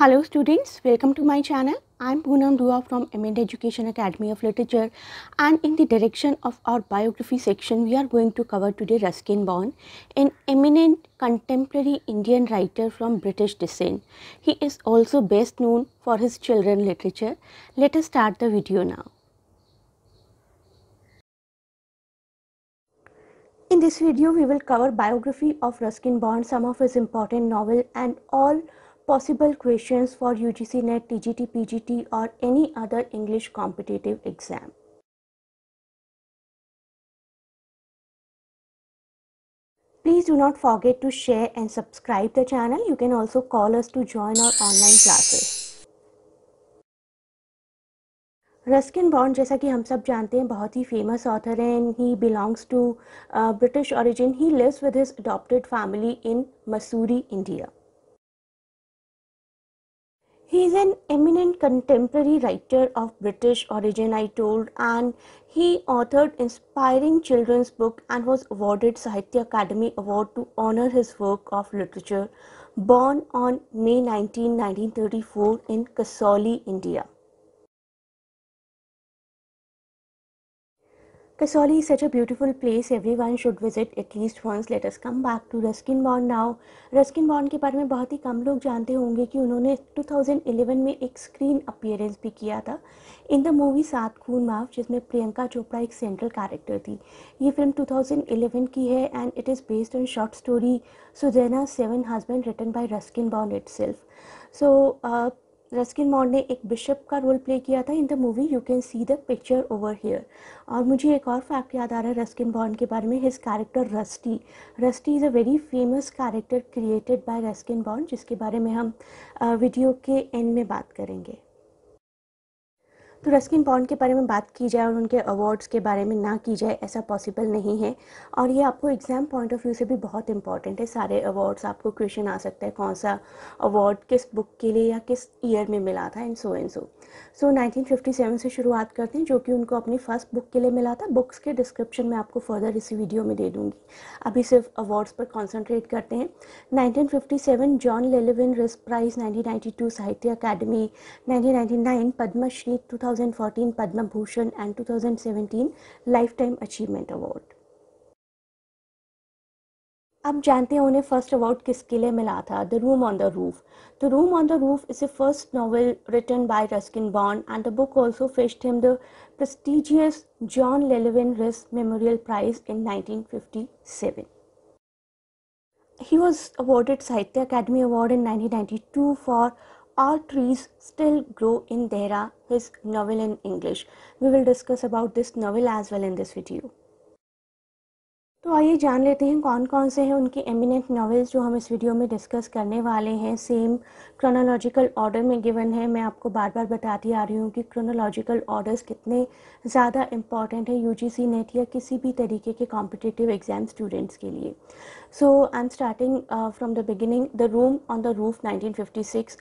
Hello students, welcome to my channel. I am Poonam Dua from MND Education Academy of Literature and in the direction of our biography section we are going to cover today Ruskin Bond, an eminent contemporary Indian writer from British descent. He is also best known for his children literature. Let us start the video now. In this video we will cover biography of Ruskin Bond, some of his important novel and all possible questions for UGC NET, TGT, PGT or any other English competitive exam. Please do not forget to share and subscribe the channel. You can also call us to join our online classes. Ruskin Bond जैसा कि हम सब जानते हैं बहुत ही famous author हैं he belongs to British origin he lives with his adopted family in Mussoorie India he is an eminent contemporary writer of British origin, I told, and he authored inspiring children's book and was awarded Sahitya Academy Award to honor his work of literature. Born on May 19, 1934 in Kasauli, India. Kasauli is such a beautiful place. Everyone should visit at least once. Let us come back to Ruskin Bond now. Ruskin Bond के बारे में बहुत ही कम लोग जानते होंगे कि उन्होंने 2011 में एक स्क्रीन अपीयरेंस भी किया था इन द मूवी सात खून माफ़, जिसमें प्रियंका चोपड़ा एक सेंट्रल कैरेक्टर थी ये फ़िल्म 2011 की है and it is based on short story Susanna seven husband written by Ruskin Bond itself so Ruskin Bond ने एक बिशप का रोल प्ले किया था in the movie you can see the picture over here और मुझे एक और fact याद आ रहा है रस्किन बॉन्ड के बारे में. His character Rusty Rusty is a very famous character created by Ruskin Bond जिसके बारे में हम वीडियो के एंड में बात करेंगे। तो रस्किन पॉन्ड के बारे में बात की जाए और उनके अवार्ड्स के बारे में ना की जाए, ऐसा पॉसिबल नहीं है। और ये आपको एग्ज़ाम पॉइंट ऑफ़ व्यू से भी बहुत इंपॉर्टेंट है। सारे अवार्ड्स आपको क्वेश्चन आ सकता है, कौन सा अवार्ड किस बुक के लिए या किस ईयर में मिला था एंड सो एंड सो सो 1957 से शुरुआत करते हैं, जो कि उनको अपनी फ़र्स्ट बुक के लिए मिला था। बुक्स के डिस्क्रिप्शन में आपको फर्दर इसी वीडियो में दे दूँगी। अभी सिर्फ़ अवार्ड्स पर कॉन्सेंट्रेट करते हैं। 1957 John लेलिविन Rhys prize 1992 Sahitya Akademi 1999 Padma Shri 2014 Padma Bhushan and 2017 Lifetime Achievement Award. अब जानते हैं उन्हें फर्स्ट अवार्ड किसके लिए मिला था the room on the roof the room on the roof is a first novel written by Ruskin Bond and the book also faced him the prestigious John Lelewin Risk Memorial Prize in 1957. He was awarded Sahitya Academy Award in 1992 for All trees still grow in Dehra, his novel in English. We will discuss about this novel as well in this video. तो आइए जान लेते हैं कौन कौन से हैं उनके एमिनेंट नॉवेल्स जो हम इस वीडियो में डिस्कस करने वाले हैं। सेम क्रोनोलॉजिकल ऑर्डर में गिवन है। मैं आपको बार बार बताती आ रही हूँ कि क्रोनोलॉजिकल ऑर्डर्स कितने ज़्यादा इंपॉर्टेंट है। यूजीसी नेट या किसी भी तरीके के कॉम्पिटिटिव एग्ज़ाम स्टूडेंट्स के लिए। So I am starting from the beginning the room on the roof nineteen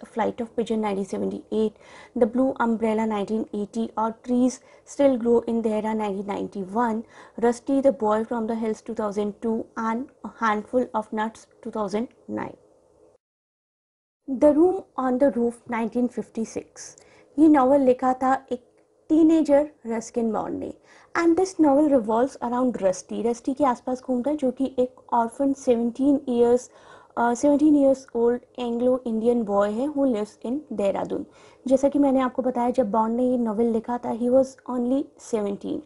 flight of pigeon nineteen the blue umbrella nineteen और trees still grow in Dehra nineteen rusty the boy from the hills 2002 and A Handful of Nuts 2009. The Room on the Roof 1956 ये novel लिखा था एक teenager Ruskin ने and this novel revolves around Rusty Rusty के आसपास घूमता है जो कि एक orphan 17 years seventeen years old Anglo Indian boy है हु लिव्स इन देहरादून जैसा कि मैंने आपको बताया, जब बॉन्ड ने ये नॉवल लिखा था he was only seventeen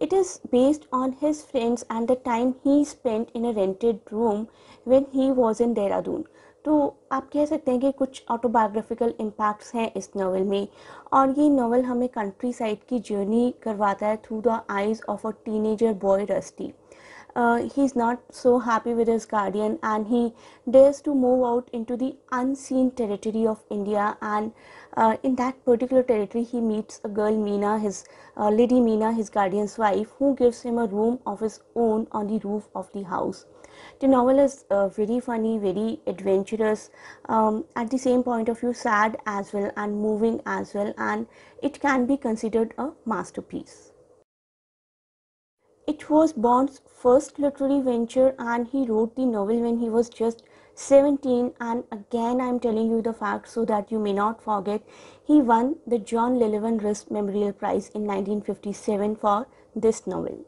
It is based on his friends and the time he spent in a rented room when he was in Dehradun. तो आप कह सकते हैं कि कुछ ऑटोबायोग्राफिकल इम्पैक्ट्स हैं इस नावल में और ये नावल हमें कंट्री साइड की जर्नी करवाता है through the eyes of a teenager boy Rusty he is not so happy with his guardian and he dares to move out into the unseen territory of India and in that particular territory he meets a girl Meena his lady Meena his guardian's wife who gives him a room of his own on the roof of the house The novel is uh, very funny, very adventurous, um, at the same point of view sad as well and moving as well and it can be considered a masterpiece. It was Bond's first literary venture and he wrote the novel when he was just 17 and again I'm telling you the fact so that you may not forget he won the John Lillivan Rist Memorial Prize in 1957 for this novel.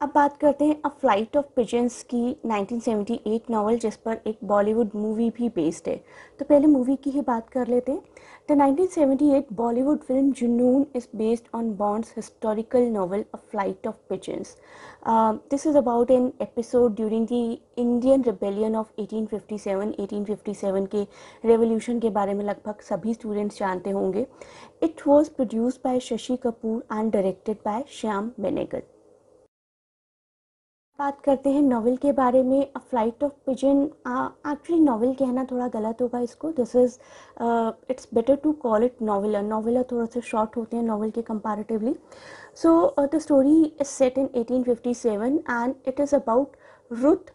अब बात करते हैं अ flight of pigeons की 1978 novel जिस पर एक Bollywood movie भी based है। तो पहले मूवी की ही बात कर लेते हैं। The 1978 Bollywood film Junoon is based on Bond's historical novel a flight of pigeons this is about an episode during the Indian rebellion of 1857 1857 के रेवोल्यूशन के बारे में लगभग सभी स्टूडेंट्स जानते होंगे। It was produced by Shashi Kapoor and directed by Shyam Benegal बात करते हैं नावल के बारे में a flight of pigeon actually novel कहना थोड़ा गलत होगा इसको. This is it's better to call it novel novel थोड़ा सा शॉर्ट होते हैं नावल के comparatively so the story is set in 1857 and it is about Ruth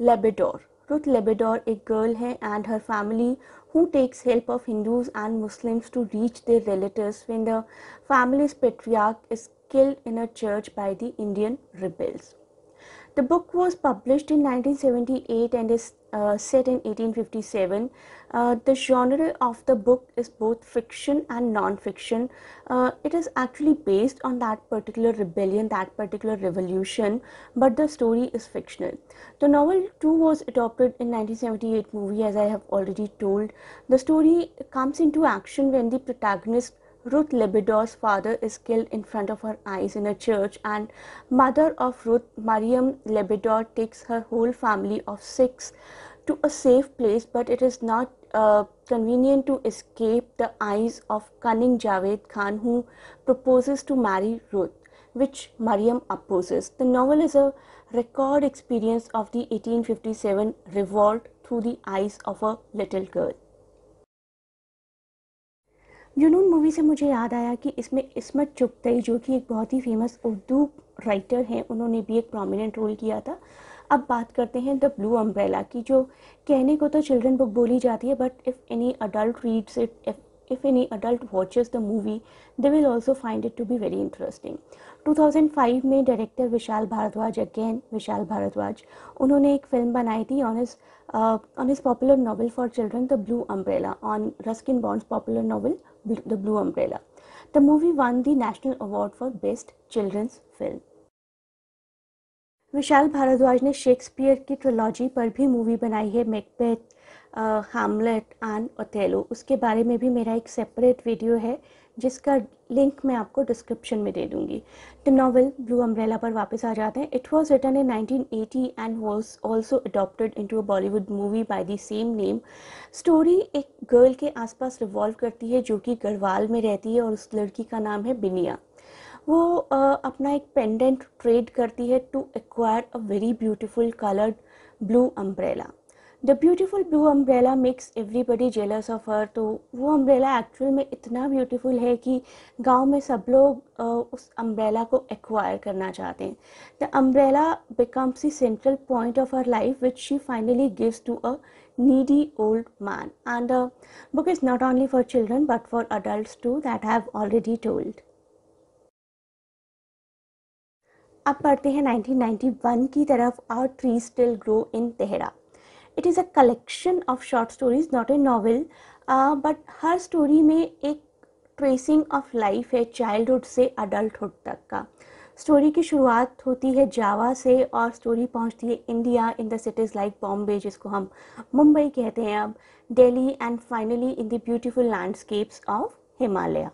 Labadoor Ruth Labadoor एक गर्ल है and her family who takes help of Hindus and Muslims to reach their relatives when the family's patriarch is killed in a church by the. The book was published in 1978 and is uh, set in 1857. Uh, the genre of the book is both fiction and non-fiction. Uh, it is actually based on that particular rebellion, that particular revolution, but the story is fictional. The novel too was adopted in 1978 movie as I have already told. The story comes into action when the protagonist Ruth Lebedor's father is killed in front of her eyes in a church and mother of Ruth, Mariam Lebedor, takes her whole family of six to a safe place but it is not uh, convenient to escape the eyes of cunning Javed Khan who proposes to marry Ruth which Mariam opposes. The novel is a record experience of the 1857 revolt through the eyes of a little girl. Junoon movie से मुझे याद आया कि इसमें Ismat Chagatai, जो कि एक बहुत ही फ़ेमस उर्दू राइटर हैं, उन्होंने भी एक प्रोमिनेंट रोल किया था। अब बात करते हैं द ब्लू अम्ब्रेला की, जो कहने को तो चिल्ड्रन बुक बोली जाती है but if any adult reads it if any adult watches the movie, they will also find it to be very interesting. 2005 में डायरेक्टर विशाल भारद्वाज अगेन विशाल भारद्वाज, उन्होंने एक फ़िल्म बनाई थी on is on is popular novel for children the blue umbrella on Ruskin Bond's popular novel The Blue Umbrella. The movie won the National Award for Best Children's Film. Vishal Bhardwaj ने Shakespeare की trilogy पर भी movie बनाई है Macbeth Hamlet and Othello उसके बारे में भी मेरा एक सेपरेट वीडियो है जिसका लिंक मैं आपको डिस्क्रिप्शन में दे दूँगी। द नॉवल ब्लू अम्ब्रेला पर वापस आ जाते हैं। It was written in 1980 and was also adopted into a Bollywood movie by the same name story एक गर्ल के आसपास रिवॉल्व करती है जो कि गढ़वाल में रहती है और उस लड़की का नाम है बिनिया। वो uh, अपना एक पेंडेंट ट्रेड करती है to acquire a very beautiful coloured blue umbrella the beautiful blue umbrella makes everybody jealous of her तो वो अम्ब्रेला एक्चुअल में इतना ब्यूटीफुल है कि गाँव में सब लोग उस अम्ब्रेला को एक्वायर करना चाहते हैं। The umbrella becomes the central point of her life which she finally gives to a needy old man. And the book is not only for children, but for adults too, that I have. अब पढ़ते हैं 1991 की तरफ़ our trees still grow in Dehra it is a collection of short stories not a novel but her story में एक tracing of life है childhood से adulthood तक का। स्टोरी की शुरुआत होती है जावा से और स्टोरी पहुँचती है India in the cities like Bombay जिसको हम मुंबई कहते हैं अब। Delhi and finally in the beautiful landscapes of Himalaya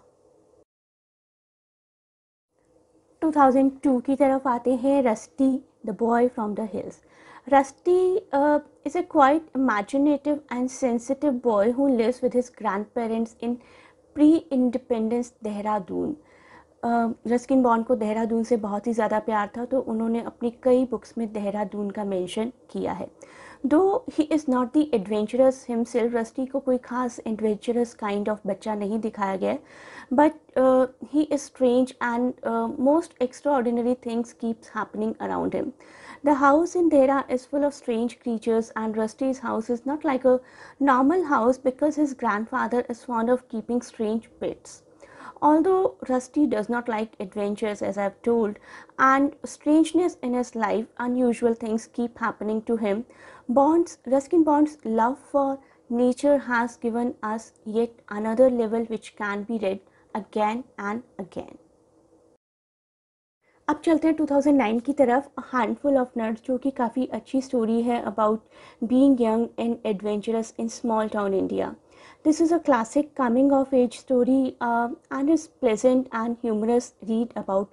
2002 की तरफ़ आते हैं Rusty the boy from the hills Rusty uh, is a quite imaginative and sensitive boy who lives with his grandparents in pre-independence Dehradun Ruskin Bond को देहरादून से बहुत ही ज़्यादा प्यार था तो उन्होंने अपनी कई बुक्स में देहरादून का मेंशन किया है। Though he is not the adventurous himself Rusty को कोई खास एडवेंचरस काइंड ऑफ़ बच्चा नहीं दिखाया गया but he is strange and most extraordinary things keeps happening around him The house in Dera is full of strange creatures and Rusty's house is not like a normal house because his grandfather is fond of keeping strange pets. Although Rusty does not like adventures, as I've told, and strangeness in his life, unusual things keep happening to him, Bond's, Ruskin Bond's love for nature has given us yet another level which can be read again and again. अब चलते हैं 2009 की तरफ़। Handful of nurse जो कि काफ़ी अच्छी story है about being young and adventurous in small town India this is a classic coming of age story and is pleasant and humorous read about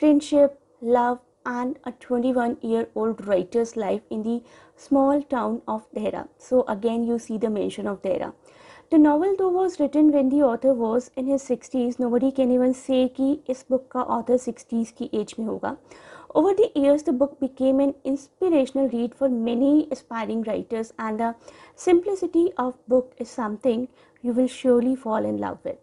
friendship love and a 21 year old writer's life in the small town of Dehra so again you see the mention of Dehra The novel though was written when the author was in his 60s. Nobody can even say कि इस book का author 60s की age में होगा. Over the years, the book became an inspirational read for many aspiring writers and the simplicity of book is something you will surely fall in love with.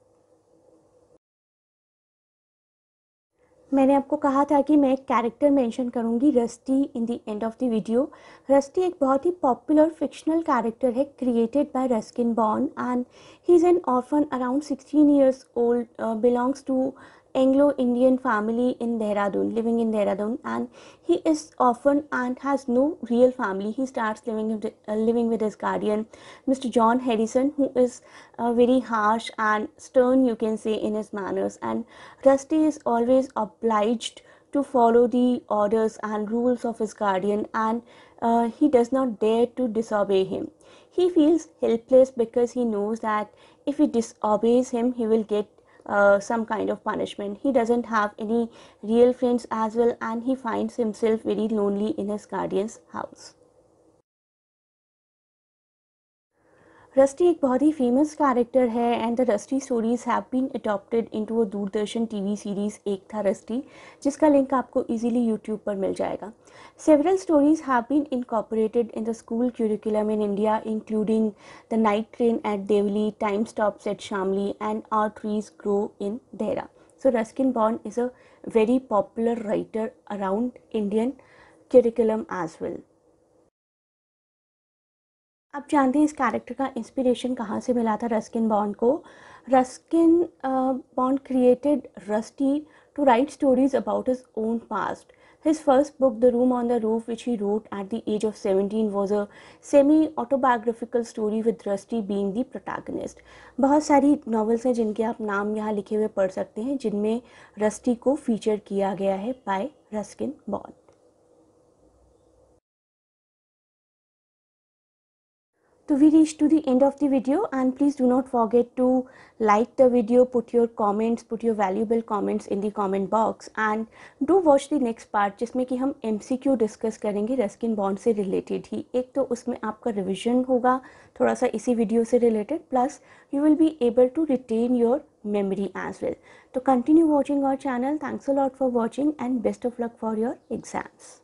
मैंने आपको कहा था कि मैं एक कैरेक्टर मेंशन करूँगी Rusty in the end of the video Rusty एक बहुत ही पॉपुलर फिक्शनल कैरेक्टर है created by Ruskin born and he is an orphan around 16 years old belongs to Anglo-Indian family in Dehradun, living in Dehradun, and he is orphan and has no real family. He starts living with, uh, living with his guardian, Mr. John Harrison, who is uh, very harsh and stern, you can say, in his manners. And Rusty is always obliged to follow the orders and rules of his guardian, and uh, he does not dare to disobey him. He feels helpless because he knows that if he disobeys him, he will get uh, some kind of punishment. He doesn't have any real friends as well and he finds himself very lonely in his guardian's house. Rusty एक बहुत ही famous character है and the Rusty stories have been adopted into a Doordarshan TV series एक था rusty जिसका link आपको easily YouTube पर मिल जाएगा several stories have been incorporated in the school curriculum in India including the night train at Deoli time stops at Shamli and our trees grow in Dehra so Ruskin born is a very popular writer around Indian curriculum as well. आप जानते हैं इस character का inspiration कहाँ से मिला था Ruskin Bond को? Ruskin Bond created Rusty to write stories about his own past His first book, The Room on the Roof, which he wrote at the age of 17, was a semi-autobiographical story with Rusty being the protagonist. बहुत सारी novels हैं जिनके आप नाम यहाँ लिखे हुए पढ़ सकते हैं जिनमें रस्टी को फीचर किया गया है by Ruskin Bond So we reached to the end of the video and please do not forget to like the video, put your comments, put your valuable comments in the comment box and do watch the next part जिसमें कि हम MCQ discuss करेंगे Ruskin bond से related ही एक तो उसमें आपका revision होगा थोड़ा सा इसी वीडियो से related plus you will be able to retain your memory as well. So continue watching our channel. Thanks a lot for watching and best of luck for your exams.